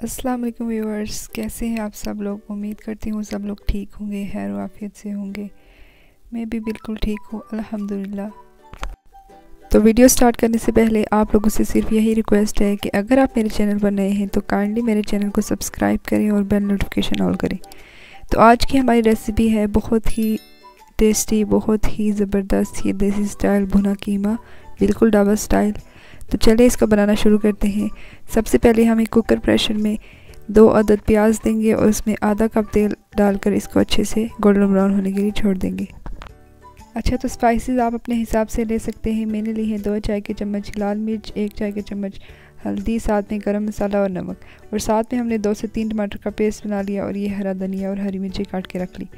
अस्सलाम वालेकुम व्यूअर्स कैसे हैं आप सब लोग? उम्मीद करती हूँ सब लोग ठीक होंगे, खैर वाफियत से होंगे। मैं भी बिल्कुल ठीक हूँ, अल्हम्दुलिल्लाह। तो वीडियो स्टार्ट करने से पहले आप लोगों से सिर्फ़ यही रिक्वेस्ट है कि अगर आप मेरे चैनल पर नए हैं तो काइंडली मेरे चैनल को सब्सक्राइब करें और बेल नोटिफिकेशन ऑल करें। तो आज की हमारी रेसिपी है बहुत ही टेस्टी, बहुत ही ज़बरदस्त ये देसी स्टाइल भुना कीमा बिल्कुल ढाबा स्टाइल तो चलिए इसको बनाना शुरू करते हैं। सबसे पहले हम एक कुकर प्रेशर में दो अदद प्याज देंगे और उसमें आधा कप तेल डालकर इसको अच्छे से गोल्डन ब्राउन होने के लिए छोड़ देंगे। अच्छा तो स्पाइसेस आप अपने हिसाब से ले सकते हैं। मैंने ली है दो चाय के चम्मच, लाल मिर्च, एक चाय के चम्मच, हल्दी, साथ में गरम मसाला और नमक। और साथ में हमने दो से तीन टमाटर का पेस्ट बना लिया और ये हरा धनिया और हरी मिर्ची काट के रख ली।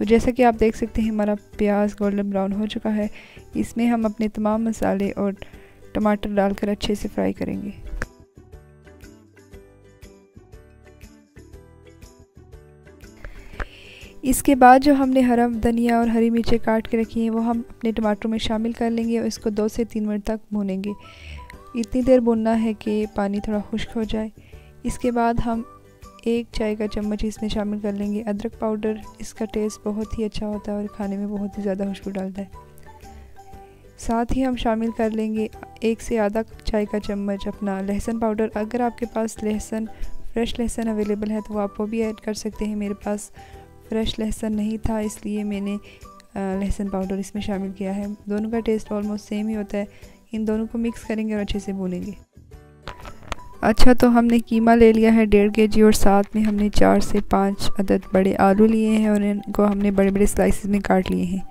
तो जैसा कि आप देख सकते हैं, हमारा प्याज गोल्डन ब्राउन हो चुका है। इसमें हम अपने तमाम मसाले और टमाटर डालकर अच्छे से फ्राई करेंगे। इसके बाद जो हमने हरा धनिया और हरी मिर्चें काट के रखी हैं, वो हम अपने टमाटरों में शामिल कर लेंगे और इसको दो से तीन मिनट तक भूनेंगे। इतनी देर भुनना है कि पानी थोड़ा खुश्क हो जाए। इसके बाद हम एक चाय का चम्मच इसमें शामिल कर लेंगे। अदरक पाउडर, इसका टेस्ट बहुत ही अच्छा होता है और खाने में बहुत ही ज़्यादा खुशबू डालता है। साथ ही हम शामिल कर लेंगे एक से आधा चाय का चम्मच अपना लहसुन पाउडर। अगर आपके पास लहसुन, फ्रेश लहसुन अवेलेबल है तो आप वो भी ऐड कर सकते हैं। मेरे पास फ्रेश लहसुन नहीं था, इसलिए मैंने लहसुन पाउडर इसमें शामिल किया है। दोनों का टेस्ट ऑलमोस्ट सेम ही होता है। इन दोनों को मिक्स करेंगे और अच्छे से भूनेंगे। अच्छा तो हमने कीमा ले लिया है डेढ़ के जी और साथ में हमने चार से पाँच अदद बड़े आलू लिए हैं और इनको हमने बड़े बड़े स्लाइसिस में काट लिए हैं।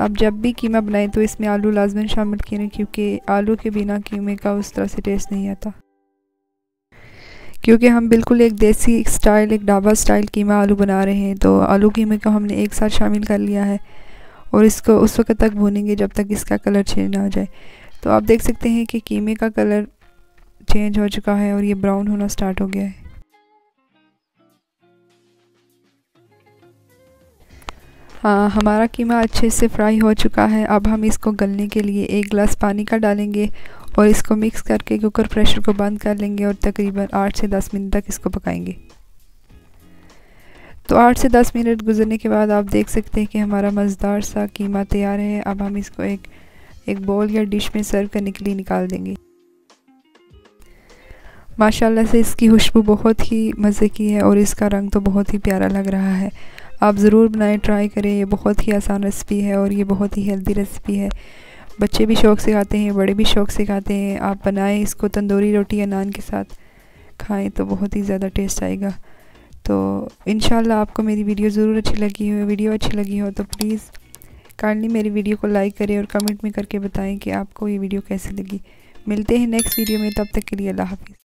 आप जब भी कीमा बनाएँ तो इसमें आलू लाजमन शामिल किए क्योंकि आलू के बिना कीमे का उस तरह से टेस्ट नहीं आता। क्योंकि हम बिल्कुल एक देसी स्टाइल एक ढाबा स्टाइल कीमा आलू बना रहे हैं तो आलू कीमे को हमने एक साथ शामिल कर लिया है और इसको उस वक्त तक भूनेंगे जब तक इसका कलर चेंज ना हो जाए। तो आप देख सकते हैं कि कीमे का कलर चेंज हो चुका है और ये ब्राउन होना स्टार्ट हो गया है। हाँ हमारा कीमा अच्छे से फ्राई हो चुका है। अब हम इसको गलने के लिए एक गिलास पानी का डालेंगे और इसको मिक्स करके कुकर प्रेशर को बंद कर लेंगे और तकरीबन आठ से दस मिनट तक इसको पकाएँगे। तो आठ से दस मिनट गुजरने के बाद आप देख सकते हैं कि हमारा मज़ेदार सा कीमा तैयार है। अब हम इसको एक एक बोल या डिश में सर्व करने के लिए निकाल देंगे। माशाल्लाह से इसकी खुशबू बहुत ही मज़े की है और इसका रंग तो बहुत ही प्यारा लग रहा है। आप ज़रूर बनाएँ, ट्राई करें। ये बहुत ही आसान रेसिपी है और ये बहुत ही हेल्दी रेसिपी है। बच्चे भी शौक़ से खाते हैं, बड़े भी शौक़ से खाते हैं। आप बनाएँ इसको तंदूरी रोटी या नान के साथ। खाएँ तो बहुत ही ज़्यादा टेस्ट आएगा। तो इन आपको मेरी वीडियो ज़रूर अच्छी लगी हो, वीडियो अच्छी लगी हो तो प्लीज़ काइंडली मेरी वीडियो को लाइक करें और कमेंट में करके बताएँ कि आपको ये वीडियो कैसी लगी। मिलते हैं नेक्स्ट वीडियो में, तब तक के लिए अल्लाह हाफिज़।